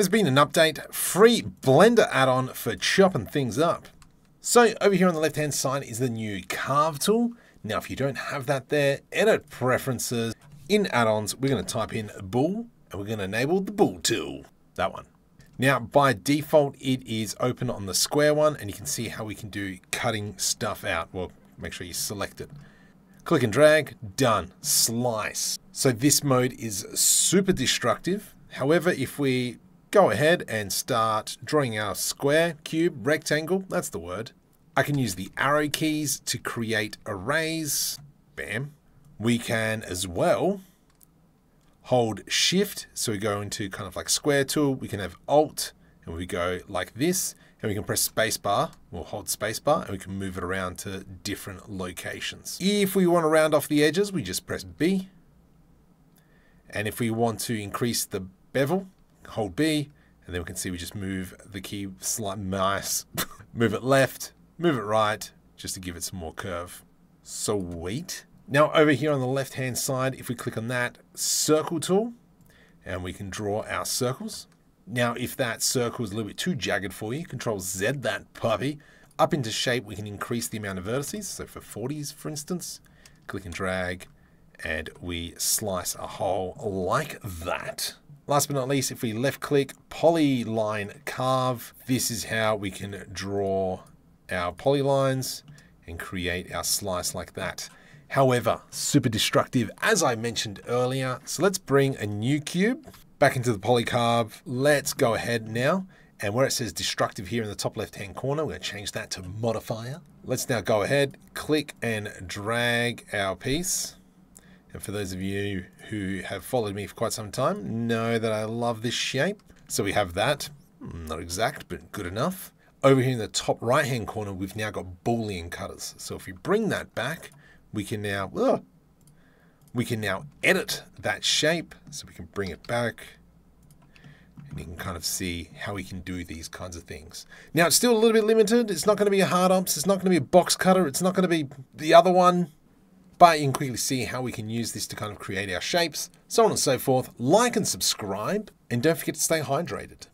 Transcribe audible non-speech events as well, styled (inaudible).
There's been an update, free Blender add-on for chopping things up. So over here on the left-hand side is the new Carve tool. Now, if you don't have that there, edit preferences. In add-ons, we're going to type in bool, and we're going to enable the bool tool. That one. Now, by default, it is open on the square one, and you can see how we can do cutting stuff out. Well, make sure you select it. Click and drag, done, slice. So this mode is super destructive. However, if we go ahead and start drawing our square, cube, rectangle, that's the word. I can use the arrow keys to create arrays. Bam. We can as well hold shift. So we go into kind of like square tool. We can have alt and we go like this and we can press spacebar or hold spacebar and we can move it around to different locations. If we want to round off the edges, we just press B. And if we want to increase the bevel, hold B, and then we can see we just move the key slight nice. (laughs) move it left, move it right, just to give it some more curve. Sweet. Now over here on the left hand side, if we click on that circle tool, and we can draw our circles. Now if that circle is a little bit too jagged for you, control Z that puppy. Up into shape, we can increase the amount of vertices. So for 40s, for instance, click and drag, and we slice a hole like that. Last but not least, if we left click polyline carve, this is how we can draw our polylines and create our slice like that. However, super destructive, as I mentioned earlier. So let's bring a new cube back into the polycarve. Let's go ahead now. And where it says destructive here in the top left hand corner, we're going to change that to modifier. Let's now go ahead, click and drag our piece and for those of you who have followed me for quite some time, know that I love this shape. So we have that, mm, not exact, but good enough. Over here in the top right hand corner, we've now got Boolean cutters. So if we bring that back, we can now, ugh, we can now edit that shape. So we can bring it back and you can kind of see how we can do these kinds of things. Now it's still a little bit limited. It's not going to be a hard ops. It's not going to be a box cutter. It's not going to be the other one but you can quickly see how we can use this to kind of create our shapes, so on and so forth. Like and subscribe, and don't forget to stay hydrated.